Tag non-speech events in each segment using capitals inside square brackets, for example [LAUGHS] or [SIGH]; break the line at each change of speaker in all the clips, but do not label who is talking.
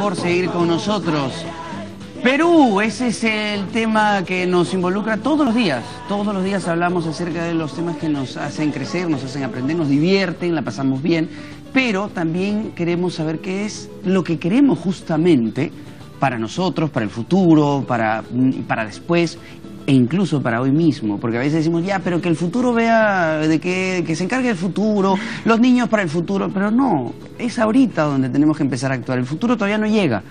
por seguir con nosotros. Perú, ese es el tema que nos involucra todos los días. Todos los días hablamos acerca de los temas que nos hacen crecer, nos hacen aprender, nos divierten, la pasamos bien. Pero también queremos saber qué es lo que queremos justamente para nosotros, para el futuro, para, para después e incluso para hoy mismo, porque a veces decimos, ya, pero que el futuro vea, de que, que se encargue el futuro, los niños para el futuro, pero no, es ahorita donde tenemos que empezar a actuar, el futuro todavía no llega.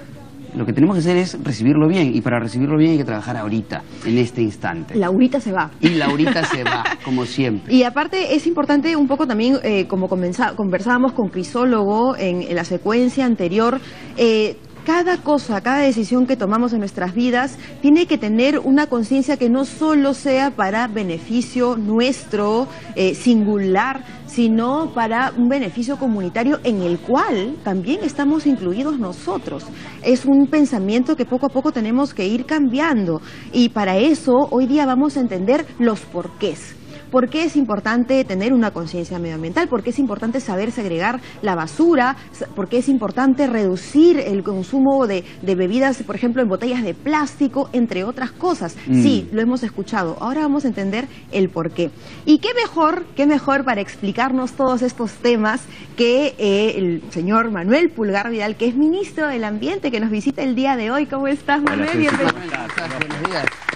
Lo que tenemos que hacer es recibirlo bien, y para recibirlo bien hay que trabajar ahorita, en este instante.
Laurita se va.
Y Laurita se va, [LAUGHS] como siempre.
Y aparte es importante un poco también, eh, como conversábamos con Crisólogo en, en la secuencia anterior, eh, cada cosa, cada decisión que tomamos en nuestras vidas tiene que tener una conciencia que no solo sea para beneficio nuestro, eh, singular, sino para un beneficio comunitario en el cual también estamos incluidos nosotros. Es un pensamiento que poco a poco tenemos que ir cambiando y para eso hoy día vamos a entender los porqués. ¿Por qué es importante tener una conciencia medioambiental? ¿Por qué es importante saber segregar la basura? ¿Por qué es importante reducir el consumo de, bebidas, por ejemplo, en botellas de plástico, entre otras cosas? Mm. Sí, lo hemos escuchado. Ahora vamos a entender el por qué. Y qué mejor, qué mejor para explicarnos todos estos temas que eh, el señor Manuel Pulgar Vidal, que es ministro del Ambiente, que nos visita el día de hoy. ¿Cómo estás, Manuel?
Bienvenido. Buenos días.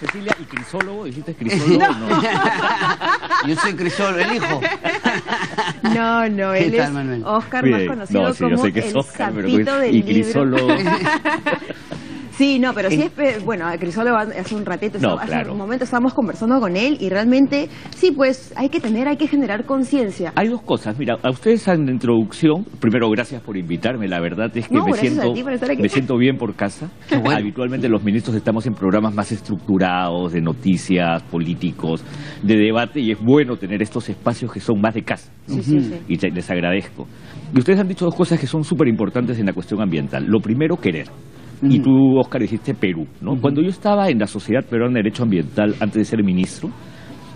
Cecilia y crisólogo, ¿dijiste crisólogo? No. no. [LAUGHS]
Yo soy crisólogo, el hijo. [LAUGHS]
No, no, él es Oscar, más conocido no, sí, como sé que es Oscar, pero, y crisólogo. [LAUGHS] Sí, no, pero sí es, bueno, Crisólogo hace un ratito, hace un momento estábamos conversando con él y realmente, sí, pues hay que tener, hay que generar conciencia.
Hay dos cosas, mira, a ustedes en la introducción, primero gracias por invitarme, la verdad es que me, siento, me siento bien por casa. [LAUGHS] Habitualmente los ministros estamos en programas más estructurados, de noticias, políticos, de debate, y es bueno tener estos espacios que son más de casa. Sí, sí, sí. Y les agradezco. Y ustedes han dicho dos cosas que son súper importantes en la cuestión ambiental. Lo primero, querer y tú, Oscar, dijiste Perú. ¿no? Cuando yo estaba en la Sociedad Peruana de Derecho Ambiental, antes de ser ministro,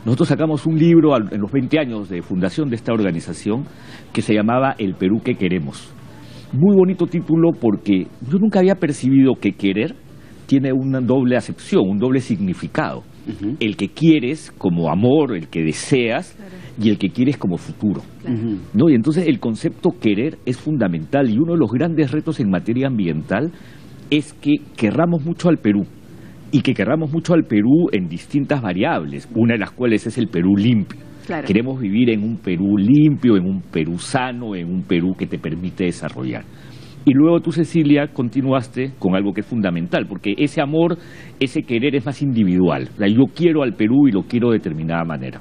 nosotros sacamos un libro en los 20 años de fundación de esta organización que se llamaba El Perú que queremos. Muy bonito título porque yo nunca había percibido que querer tiene una doble acepción, un doble significado. El que quieres como amor, el que deseas, y el que quieres como futuro. ¿no? Y entonces el concepto querer es fundamental y uno de los grandes retos en materia ambiental es que querramos mucho al Perú y que querramos mucho al Perú en distintas variables, una de las cuales es el Perú limpio. Queremos vivir en un Perú limpio, en un Perú sano, en un Perú que te permite desarrollar. Y luego tú, Cecilia, continuaste con algo que es fundamental, porque ese amor, ese querer es más individual. yo quiero al Perú y lo quiero de determinada manera.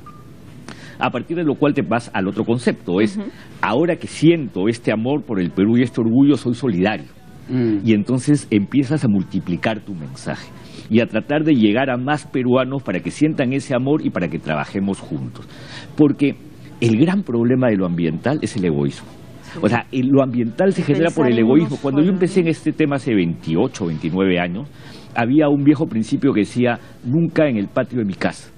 A partir de lo cual te vas al otro concepto, es, ahora que siento este amor por el Perú y este orgullo, soy solidario. Mm. Y entonces empiezas a multiplicar tu mensaje y a tratar de llegar a más peruanos para que sientan ese amor y para que trabajemos juntos. Porque el gran problema de lo ambiental es el egoísmo. O sea, lo ambiental se genera por el egoísmo. Cuando yo empecé en este tema hace 28, 29 años, había un viejo principio que decía, nunca en el patio de mi casa.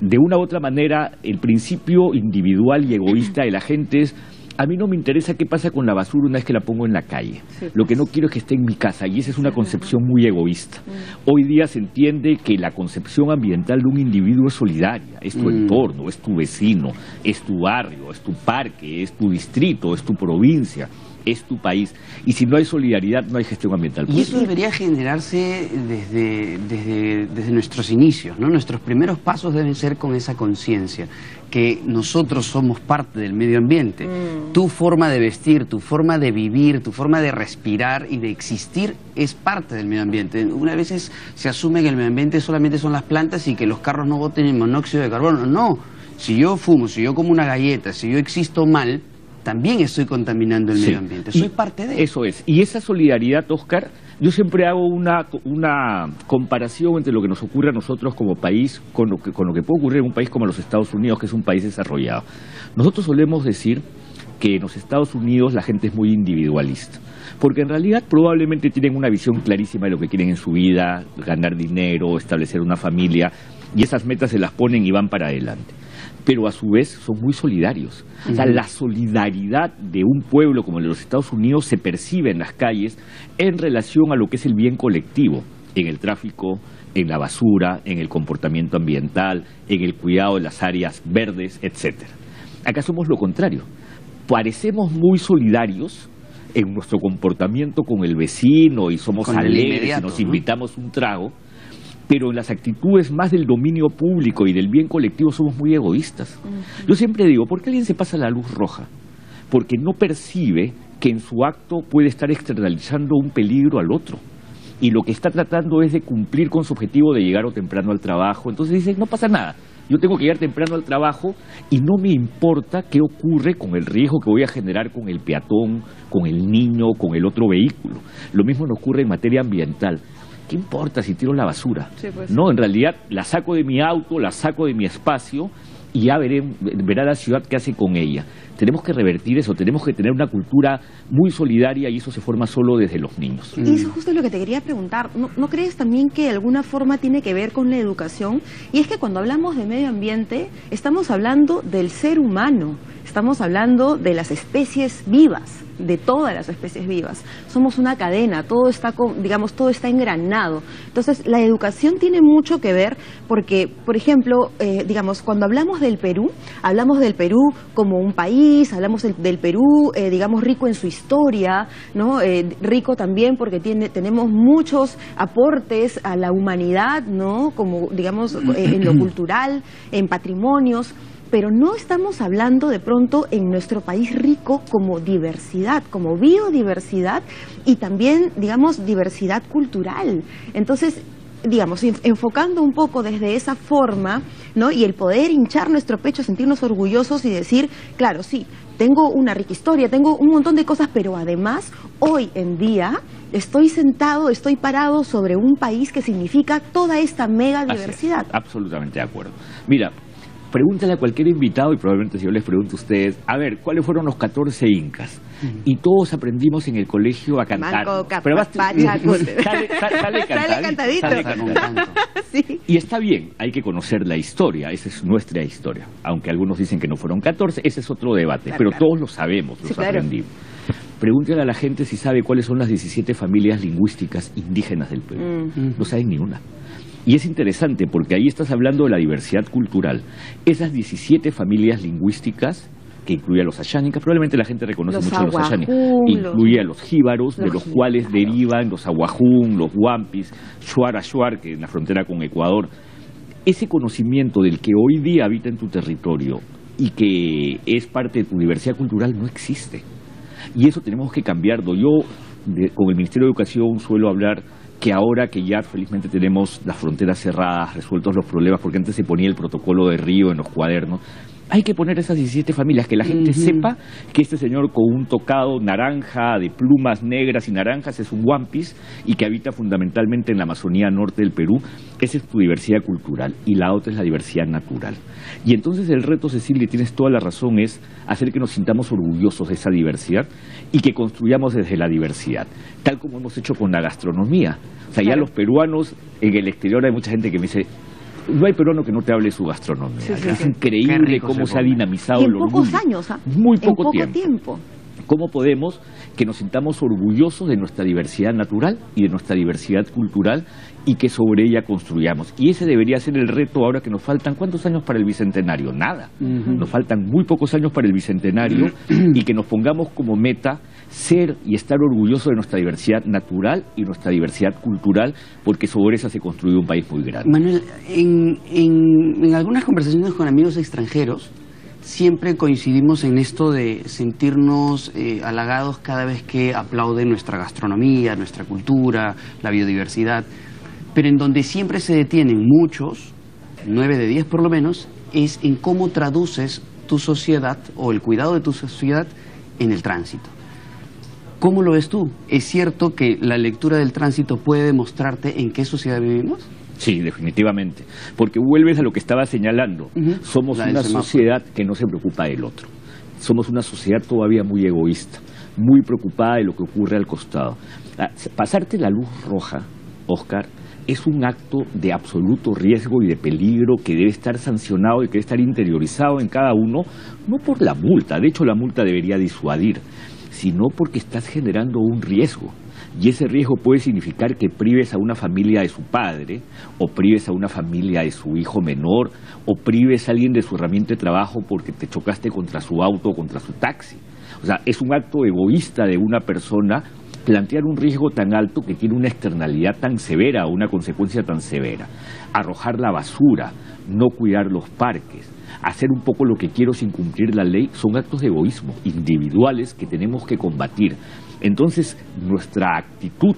De una u otra manera, el principio individual y egoísta de la gente es a mí no me interesa qué pasa con la basura una vez que la pongo en la calle. Lo que no quiero es que esté en mi casa y esa es una concepción muy egoísta. Mm. Hoy día se entiende que la concepción ambiental de un individuo es solidaria, es tu mm. entorno, es tu vecino, es tu barrio, es tu parque, es tu distrito, es tu provincia es tu país. Y si no hay solidaridad, no hay gestión ambiental.
Y eso debería generarse desde, desde, desde nuestros inicios, ¿no? Nuestros primeros pasos deben ser con esa conciencia, que nosotros somos parte del medio ambiente. Mm. Tu forma de vestir, tu forma de vivir, tu forma de respirar y de existir es parte del medio ambiente. Una veces se asume que el medio ambiente solamente son las plantas y que los carros no boten monóxido de carbono. No, si yo fumo, si yo como una galleta, si yo existo mal, también estoy contaminando el medio ambiente. Soy parte de
eso. es. Y esa solidaridad, Oscar, yo siempre hago una, una comparación entre lo que nos ocurre a nosotros como país con lo, que, con lo que puede ocurrir en un país como los Estados Unidos, que es un país desarrollado. Nosotros solemos decir que en los Estados Unidos la gente es muy individualista, porque en realidad probablemente tienen una visión clarísima de lo que quieren en su vida, ganar dinero, establecer una familia, y esas metas se las ponen y van para adelante. Pero a su vez son muy solidarios. O sea, la solidaridad de un pueblo como el de los Estados Unidos se percibe en las calles en relación a lo que es el bien colectivo, en el tráfico, en la basura, en el comportamiento ambiental, en el cuidado de las áreas verdes, etcétera. Acá somos lo contrario. Parecemos muy solidarios en nuestro comportamiento con el vecino y somos alegres y nos invitamos un trago, pero en las actitudes más del dominio público y del bien colectivo somos muy egoístas. Yo siempre digo, ¿por qué alguien se pasa la luz roja? Porque no percibe que en su acto puede estar externalizando un peligro al otro. Y lo que está tratando es de cumplir con su objetivo de llegar o temprano al trabajo. Entonces dice, no pasa nada, yo tengo que llegar temprano al trabajo y no me importa qué ocurre con el riesgo que voy a generar con el peatón, con el niño, con el otro vehículo. Lo mismo nos ocurre en materia ambiental. ¿Qué importa si tiro la basura? Pues. No, en realidad la saco de mi auto, la saco de mi espacio y ya veré, verá la ciudad qué hace con ella. Tenemos que revertir eso, tenemos que tener una cultura muy solidaria y eso se forma solo desde los niños.
Y eso justo es lo que te quería preguntar. ¿No, ¿No, crees también que de alguna forma tiene que ver con la educación? Y es que cuando hablamos de medio ambiente, estamos hablando del ser humano, estamos hablando de las especies vivas de todas las especies vivas. Somos una cadena, todo está, digamos, todo está engranado. Entonces, la educación tiene mucho que ver porque, por ejemplo, eh, digamos, cuando hablamos del Perú, hablamos del Perú como un país, hablamos del, Perú, eh, digamos, rico en su historia, ¿no? Eh, rico también porque tiene, tenemos muchos aportes a la humanidad, ¿no? Como, digamos, en lo [CLEARS THROAT] cultural, en patrimonios pero no estamos hablando de pronto en nuestro país rico como diversidad, como biodiversidad y también, digamos, diversidad cultural. Entonces, digamos, enfocando un poco desde esa forma, ¿no? Y el poder hinchar nuestro pecho, sentirnos orgullosos y decir, claro, sí, tengo una rica historia, tengo un montón de cosas, pero además, hoy en día, estoy sentado, estoy parado sobre un país que significa toda esta mega diversidad.
absolutamente de acuerdo. Mira, Pregúntale a cualquier invitado, y probablemente si yo les pregunto a ustedes, a ver, ¿cuáles fueron los 14 incas? Y todos aprendimos en el colegio a cantar.
Pero [LAUGHS]
sale, cantadito. [LAUGHS] Y está bien, hay que conocer la historia, esa es nuestra historia. Aunque algunos dicen que no fueron 14, ese es otro debate, pero todos lo sabemos, los aprendimos. Pregúntale a la gente si sabe cuáles son las 17 familias lingüísticas indígenas del Perú. No saben ni una. Y es interesante porque ahí estás hablando de la diversidad cultural. Esas 17 familias lingüísticas que incluye a los ayánicas, probablemente la gente reconoce mucho a los ayánicas, incluye a los jíbaros, de los cuales derivan los aguajún, los huampis, shuar que en la frontera con Ecuador. Ese conocimiento del que hoy día habita en tu territorio y que es parte de tu diversidad cultural no existe. Y eso tenemos que cambiarlo. Yo, con el Ministerio de Educación, suelo hablar que ahora que ya felizmente tenemos las fronteras cerradas, resueltos los problemas, porque antes se ponía el protocolo de Río en los cuadernos, hay que poner esas 17 familias, que la gente sepa que este señor con un tocado naranja, de plumas negras y naranjas, es un Piece y que habita fundamentalmente en la Amazonía norte del Perú. Esa es tu diversidad cultural y la otra es la diversidad natural. Y entonces el reto, Cecilia, tienes toda la razón, es hacer que nos sintamos orgullosos de esa diversidad y que construyamos desde la diversidad, tal como hemos hecho con la gastronomía. O sea, ya los peruanos en el exterior hay mucha gente que me dice, no hay peruano que no te hable su gastronomía. es increíble cómo se, ha dinamizado.
en pocos años, ¿ah?
Muy poco, tiempo. ¿Cómo podemos que nos sintamos orgullosos de nuestra diversidad natural y de nuestra diversidad cultural y que sobre ella construyamos? Y ese debería ser el reto ahora que nos faltan, ¿cuántos años para el Bicentenario? Nada. Nos faltan muy pocos años para el Bicentenario y que nos pongamos como meta ser y estar orgulloso de nuestra diversidad natural y nuestra diversidad cultural, porque sobre esa se construyó un país muy grande.
Manuel, en, en, algunas conversaciones con amigos extranjeros, siempre coincidimos en esto de sentirnos eh, halagados cada vez que aplauden nuestra gastronomía, nuestra cultura, la biodiversidad, pero en donde siempre se detienen muchos, nueve de diez por lo menos, es en cómo traduces tu sociedad o el cuidado de tu sociedad en el tránsito. ¿Cómo lo ves tú? ¿Es cierto que la lectura del tránsito puede demostrarte en qué sociedad vivimos?
Sí, definitivamente. Porque vuelves a lo que estaba señalando. Somos una sociedad que no se preocupa del otro. Somos una sociedad todavía muy egoísta, muy preocupada de lo que ocurre al costado. Ah, pasarte la luz roja, Oscar, es un acto de absoluto riesgo y de peligro que debe estar sancionado y que debe estar interiorizado en cada uno, no por la multa, de hecho la multa debería disuadir, sino porque estás generando un riesgo. Y ese riesgo puede significar que prives a una familia de su padre, o prives a una familia de su hijo menor, o prives a alguien de su herramienta de trabajo porque te chocaste contra su auto o contra su taxi. O sea, es un acto egoísta de una persona plantear un riesgo tan alto que tiene una externalidad tan severa o una consecuencia tan severa. Arrojar la basura, no cuidar los parques, hacer un poco lo que quiero sin cumplir la ley, son actos de egoísmo individuales que tenemos que combatir. Entonces, nuestra actitud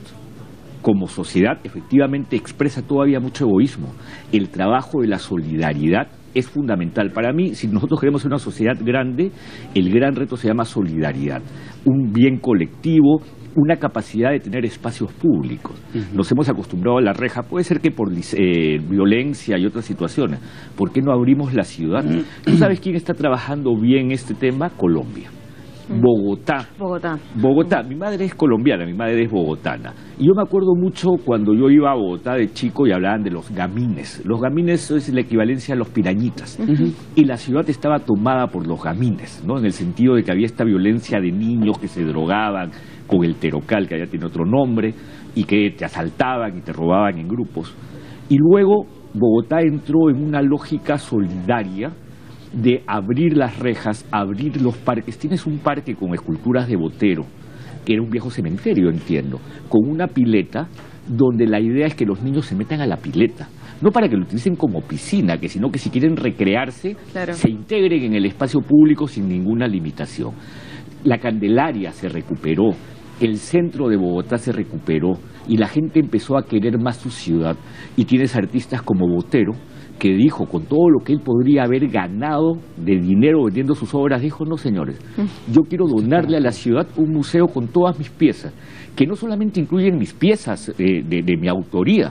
como sociedad efectivamente expresa todavía mucho egoísmo. El trabajo de la solidaridad es fundamental. Para mí, si nosotros queremos una sociedad grande, el gran reto se llama solidaridad, un bien colectivo, una capacidad de tener espacios públicos. Nos hemos acostumbrado a la reja, puede ser que por eh, violencia y otras situaciones. ¿Por qué no abrimos la ciudad? ¿Tú sabes quién está trabajando bien este tema? Colombia. Bogotá.
Bogotá.
Bogotá. Mi madre es colombiana, mi madre es bogotana. Y yo me acuerdo mucho cuando yo iba a Bogotá de chico y hablaban de los gamines. Los gamines es la equivalencia a los pirañitas. Y la ciudad estaba tomada por los gamines, ¿no? En el sentido de que había esta violencia de niños que se drogaban con el terocal, que allá tiene otro nombre, y que te asaltaban y te robaban en grupos. Y luego Bogotá entró en una lógica solidaria de abrir las rejas, abrir los parques. Tienes un parque con esculturas de Botero, que era un viejo cementerio, entiendo, con una pileta donde la idea es que los niños se metan a la pileta. No para que lo utilicen como piscina, que sino que si quieren recrearse, se integren en el espacio público sin ninguna limitación. La Candelaria se recuperó, el centro de Bogotá se recuperó y la gente empezó a querer más su ciudad. Y tienes artistas como Botero, que dijo con todo lo que él podría haber ganado de dinero vendiendo sus obras, dijo, no señores, mm. yo quiero donarle a la ciudad un museo con todas mis piezas, que no solamente incluyen mis piezas eh, de, mi autoría,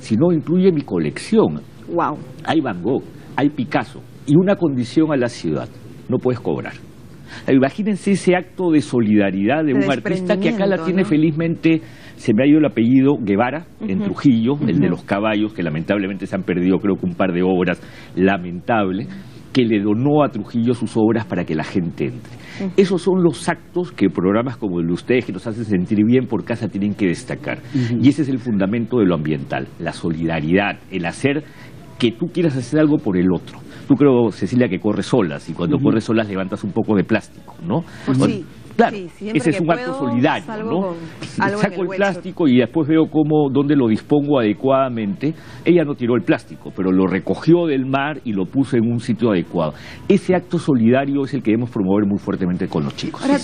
sino incluye mi colección.
Wow.
Hay Van Gogh, hay Picasso, y una condición a la ciudad, no puedes cobrar. Imagínense ese acto de solidaridad de, un artista que acá la tiene felizmente se me ha ido el apellido Guevara, en Trujillo, el de los caballos, que lamentablemente se han perdido creo que un par de obras, lamentable, que le donó a Trujillo sus obras para que la gente entre. Esos son los actos que programas como el de ustedes, que nos hacen sentir bien por casa, tienen que destacar. Y ese es el fundamento de lo ambiental, la solidaridad, el hacer que tú quieras hacer algo por el otro. Tú creo, Cecilia, que corres solas y cuando corres solas levantas un poco de plástico, ¿no?
Pues sí.
Claro, ese es un acto solidario, ¿no? Saco el, plástico y después veo cómo, dónde lo dispongo adecuadamente. Ella no tiró el plástico, pero lo recogió del mar y lo puso en un sitio adecuado. Ese acto solidario es el que debemos promover muy fuertemente con los chicos.
Ahora,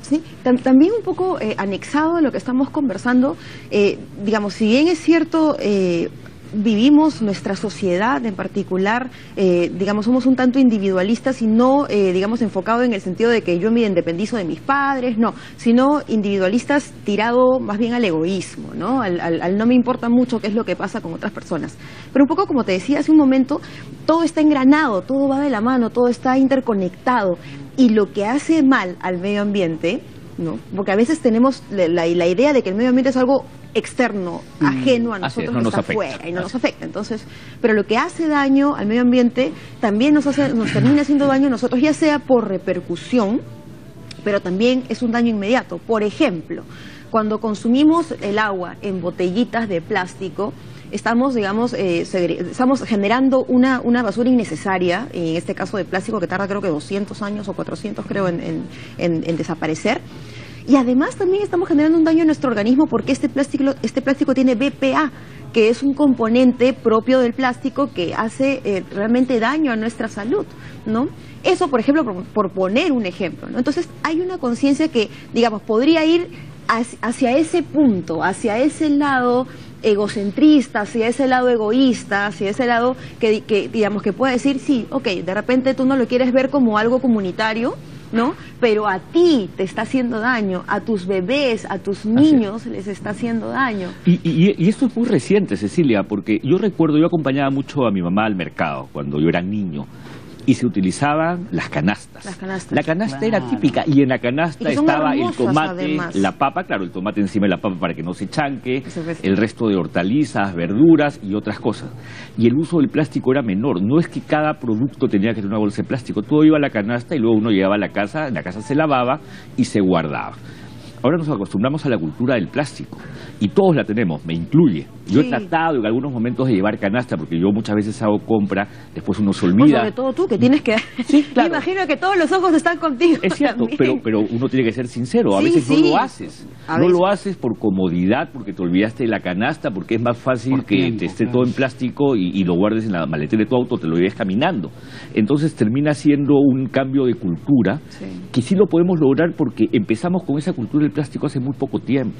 sí, también un poco eh, anexado a lo que estamos conversando, eh, digamos, si bien es cierto... Eh, vivimos nuestra sociedad en particular, eh, digamos, somos un tanto individualistas y no, eh, digamos, enfocado en el sentido de que yo me independizo de mis padres, no, sino individualistas tirado más bien al egoísmo, ¿no? Al, no me importa mucho qué es lo que pasa con otras personas. Pero un poco como te decía hace un momento, todo está engranado, todo va de la mano, todo está interconectado y lo que hace mal al medio ambiente, ¿no? Porque a veces tenemos la, la idea de que el medio ambiente es algo externo, mm, ajeno a nosotros, que está afuera y no nos afecta. Entonces, pero lo que hace daño al medio ambiente también nos, hace, nos termina haciendo daño a nosotros, ya sea por repercusión, pero también es un daño inmediato. Por ejemplo, cuando consumimos el agua en botellitas de plástico, estamos, digamos, eh, estamos generando una, una, basura innecesaria, en este caso de plástico que tarda creo que 200 años o 400 creo en, en desaparecer. Y además también estamos generando un daño a nuestro organismo porque este plástico, este plástico tiene BPA, que es un componente propio del plástico que hace eh, realmente daño a nuestra salud, ¿no? Eso, por ejemplo, por, poner un ejemplo, ¿no? Entonces, hay una conciencia que, digamos, podría ir hacia, ese punto, hacia ese lado egocentrista, hacia ese lado egoísta, hacia ese lado que, que, digamos, que puede decir, sí, ok, de repente tú no lo quieres ver como algo comunitario, ¿no? Pero a ti te está haciendo daño, a tus bebés, a tus niños les está haciendo daño.
Y, esto es muy reciente, Cecilia, porque yo recuerdo, yo acompañaba mucho a mi mamá al mercado cuando yo era niño. Y se utilizaban las canastas. La canasta era típica y en la canasta estaba el tomate, la papa, claro, el tomate encima de la papa para que no se chanque, el resto de hortalizas, verduras y otras cosas. Y el uso del plástico era menor. No es que cada producto tenía que tener una bolsa de plástico. Todo iba a la canasta y luego uno llegaba a la casa, en la casa se lavaba y se guardaba. Ahora nos acostumbramos a la cultura del plástico y todos la tenemos, me incluye. Yo he tratado en algunos momentos de llevar canasta porque yo muchas veces hago compra, después uno se olvida.
sobre todo tú que tienes que... Sí, [LAUGHS] claro. Me imagino que todos los ojos están contigo.
Es cierto, pero, pero uno tiene que ser sincero, a veces no lo haces. no lo haces por comodidad, porque te olvidaste de la canasta, porque es más fácil que te esté todo en plástico y, lo guardes en la maletera de tu auto, te lo lleves caminando. Entonces termina siendo un cambio de cultura que sí lo podemos lograr porque empezamos con esa cultura del plástico hace muy poco tiempo.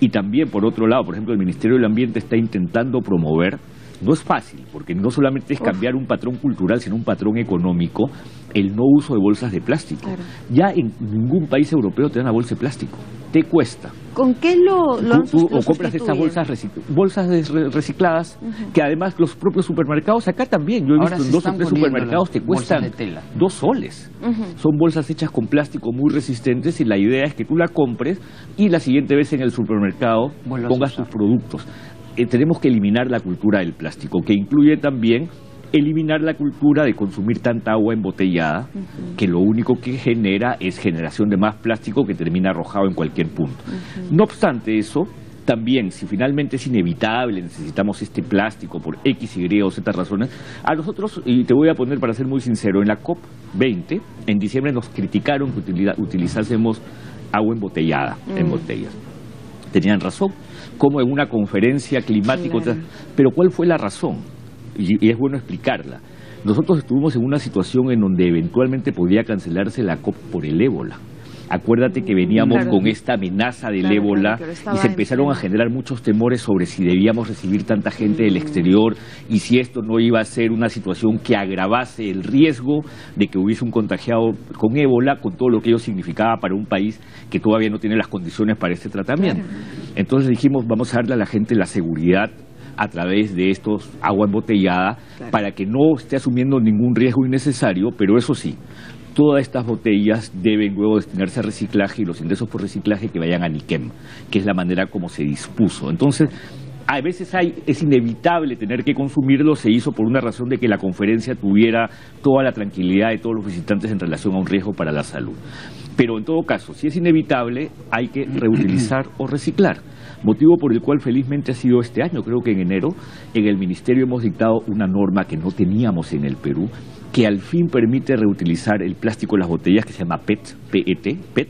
Y también, por otro lado, por ejemplo, el Ministerio del Ambiente está intentando promover, no es fácil, porque no solamente es cambiar un patrón cultural, sino un patrón económico, el no uso de bolsas de plástico. Ya en ningún país europeo te dan una bolsa de plástico, te cuesta.
¿Con qué lo, lo
tú, O compras estas bolsas, bolsas recicladas, que además los propios supermercados, acá también, yo he visto en dos o tres supermercados te cuestan dos soles. Son bolsas hechas con plástico muy resistentes y la idea es que tú la compres y la siguiente vez en el supermercado pongas tus productos. Eh, tenemos que eliminar la cultura del plástico, que incluye también eliminar la cultura de consumir tanta agua embotellada, que lo único que genera es generación de más plástico que termina arrojado en cualquier punto. No obstante eso, también, si finalmente es inevitable, necesitamos este plástico por X, Y o Z razones, a nosotros, y te voy a poner para ser muy sincero, en la COP20, en diciembre nos criticaron que utilizásemos agua embotellada en mm. botellas. Tenían razón, como en una conferencia climática, pero ¿cuál fue la razón? Y, es bueno explicarla. Nosotros estuvimos en una situación en donde eventualmente podía cancelarse la COP por el ébola. Acuérdate que veníamos con esta amenaza del ébola y se empezaron a generar muchos temores sobre si debíamos recibir tanta gente del exterior y si esto no iba a ser una situación que agravase el riesgo de que hubiese un contagiado con ébola, con todo lo que ello significaba para un país que todavía no tiene las condiciones para este tratamiento. Entonces dijimos, vamos a darle a la gente la seguridad a través de estos agua embotellada para que no esté asumiendo ningún riesgo innecesario, pero eso sí, todas estas botellas deben luego destinarse a reciclaje y los ingresos por reciclaje que vayan a NIQUEM, que es la manera como se dispuso. Entonces, a veces hay, es inevitable tener que consumirlo, se hizo por una razón de que la conferencia tuviera toda la tranquilidad de todos los visitantes en relación a un riesgo para la salud. Pero en todo caso, si es inevitable, hay que [CLEARS THROAT] reutilizar o reciclar motivo por el cual felizmente ha sido este año, creo que en enero, en el Ministerio hemos dictado una norma que no teníamos en el Perú, que al fin permite reutilizar el plástico de las botellas que se llama PET, PET, PET,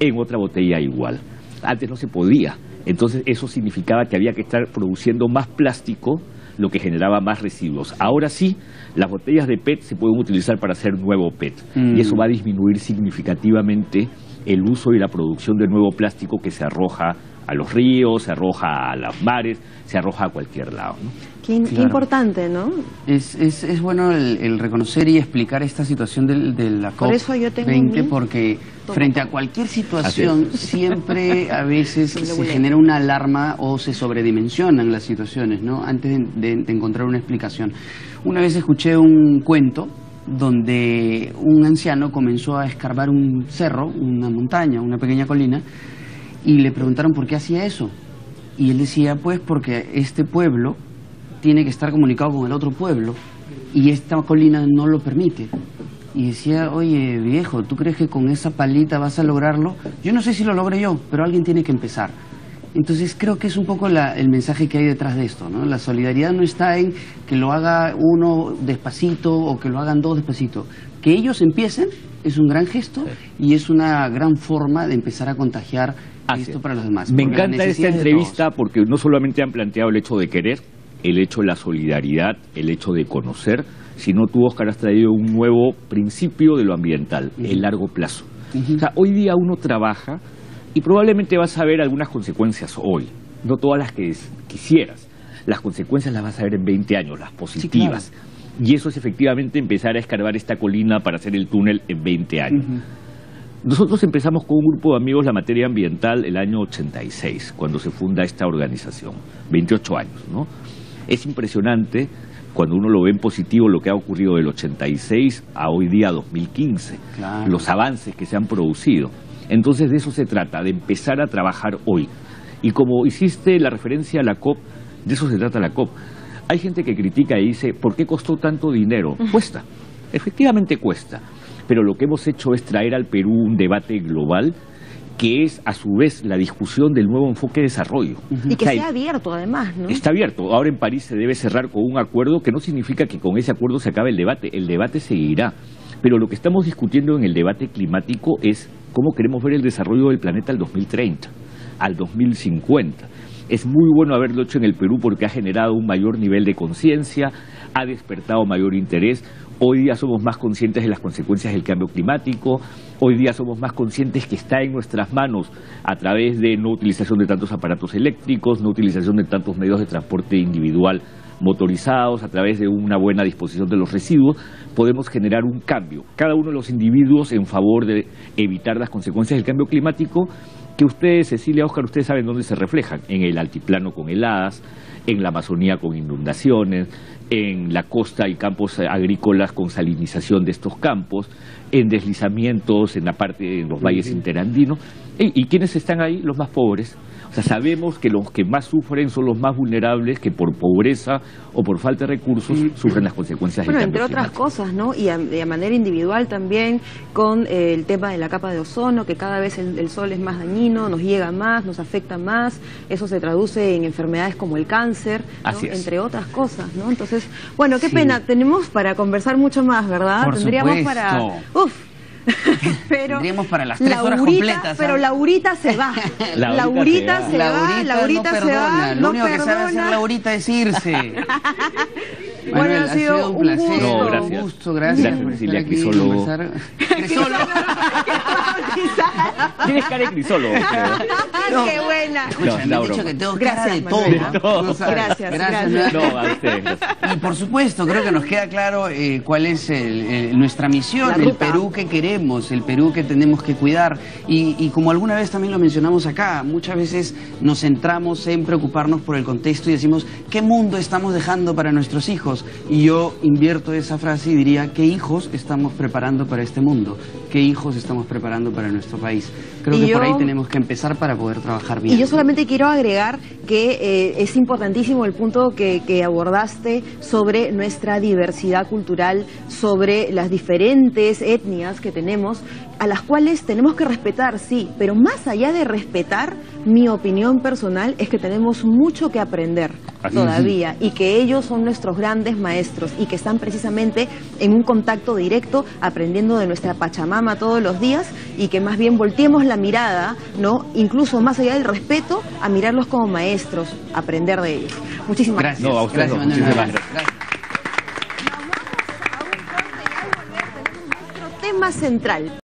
en otra botella igual. Antes no se podía, entonces eso significaba que había que estar produciendo más plástico, lo que generaba más residuos. Ahora sí, las botellas de PET se pueden utilizar para hacer nuevo PET y eso mm. va a disminuir significativamente el uso y la producción de nuevo plástico que se arroja a los ríos, se arroja a los mares, se arroja a cualquier lado.
Qué, importante, ¿no?
Es, es, es bueno el, reconocer y explicar esta situación de, la COP20 porque frente a cualquier situación siempre a veces [LAUGHS] se genera una alarma o se sobredimensionan las situaciones, ¿no? Antes de encontrar una explicación. Una vez escuché un cuento donde un anciano comenzó a escarbar un cerro, una montaña, una pequeña colina, y le preguntaron por qué hacía eso. Y él decía, pues porque este pueblo tiene que estar comunicado con el otro pueblo y esta colina no lo permite. Y decía, oye viejo, ¿tú crees que con esa palita vas a lograrlo? Yo no sé si lo logre yo, pero alguien tiene que empezar. Entonces creo que es un poco el mensaje que hay detrás de esto. ¿no? La solidaridad no está en que lo haga uno despacito o que lo hagan dos despacito. Que ellos empiecen es un gran gesto y es una gran forma de empezar a contagiar esto para los demás.
Me encanta esta entrevista porque no solamente han planteado el hecho de querer, el hecho de la solidaridad, el hecho de conocer, sino tú, Oscar, has traído un nuevo principio de lo ambiental, el largo plazo. O sea, hoy día uno trabaja y probablemente vas a ver algunas consecuencias hoy, no todas las que quisieras. Las consecuencias las vas a ver en 20 años, las positivas. Y eso es efectivamente empezar a escarbar esta colina para hacer el túnel en 20 años. Nosotros empezamos con un grupo de amigos la materia ambiental el año 86, cuando se funda esta organización, 28 años, ¿no? Es impresionante cuando uno lo ve en positivo, lo que ha ocurrido del 86 a hoy día 2015, los avances que se han producido. Entonces de eso se trata, de empezar a trabajar hoy. Y como hiciste la referencia a la COP, de eso se trata la COP. Hay gente que critica y dice, ¿por qué costó tanto dinero? Cuesta, efectivamente cuesta. Pero lo que hemos hecho es traer al Perú un debate global que es a su vez la discusión del nuevo enfoque de desarrollo.
Y que sea abierto además, ¿no?
Está abierto. Ahora en París se debe cerrar con un acuerdo que no significa que con ese acuerdo se acabe el debate. El debate seguirá. Pero lo que estamos discutiendo en el debate climático es cómo queremos ver el desarrollo del planeta al 2030, al 2050. Es muy bueno haberlo hecho en el Perú porque ha generado un mayor nivel de conciencia, ha despertado mayor interés. Hoy día somos más conscientes de las consecuencias del cambio climático, hoy día somos más conscientes que está en nuestras manos a través de no utilización de tantos aparatos eléctricos, no utilización de tantos medios de transporte individual motorizados, a través de una buena disposición de los residuos, podemos generar un cambio. Cada uno de los individuos en favor de evitar las consecuencias del cambio climático que ustedes, Cecilia, Oscar, ustedes saben dónde se reflejan, en el altiplano con heladas, en la Amazonía con inundaciones, en la costa y campos agrícolas con salinización de estos campos, en deslizamientos en la parte en los valles interandinos. ¿Y, ¿Y quiénes están ahí? Los más pobres sea, sabemos que los que más sufren son los más vulnerables que por pobreza o por falta de recursos sufren las consecuencias
bueno,
del
entre otras cosas, ¿no? Y a, manera individual también con eh, el tema de la capa de ozono, que cada vez el, sol es más dañino, nos llega más, nos afecta más, eso se traduce en enfermedades como el cáncer, entre otras cosas, ¿no? Entonces, bueno, qué pena, tenemos para conversar mucho más, ¿verdad?
Tendríamos para... Uf, [LAUGHS] pero Tendríamos para las tres horas completas.
Pero Laurita se va. [LAUGHS] Laurita, se, va. Laurita
no se va. Lo único que sabe hacer Laurita es irse. [LAUGHS]
Bueno, ha sido, un placer. Gusto.
No, gracias.
Un gusto, gracias.
Gracias.
Crisolo.
Tienes cara de Crisolo.
No. Qué buena.
Escucha, me han dicho que tengo cara de todo.
De todo. Gracias, gracias.
No, a usted.
Y por supuesto, creo que nos queda claro eh, cuál es el, el, nuestra misión, el Perú que queremos, el Perú que tenemos que cuidar. Y, y como alguna vez también lo mencionamos acá, muchas veces nos centramos en preocuparnos por el contexto y decimos, ¿qué mundo estamos dejando para nuestros hijos? Y yo invierto esa frase y diría, ¿qué hijos estamos preparando para este mundo? ¿Qué hijos estamos preparando para nuestro país? Creo que por ahí tenemos que empezar para poder trabajar bien.
Y yo solamente quiero agregar que eh, es importantísimo el punto que, abordaste sobre nuestra diversidad cultural, sobre las diferentes etnias que tenemos, a las cuales tenemos que respetar, sí, pero más allá de respetar, mi opinión personal es que tenemos mucho que aprender todavía y que ellos son nuestros grandes maestros y que están precisamente en un contacto directo aprendiendo de nuestra Pachamama todos los días y que más bien volteemos la mirada, ¿no? Incluso más allá del respeto, a mirarlos como maestros, aprender de ellos. Muchísimas gracias.
No, a usted gracias, Muchísimas gracias.
tema central.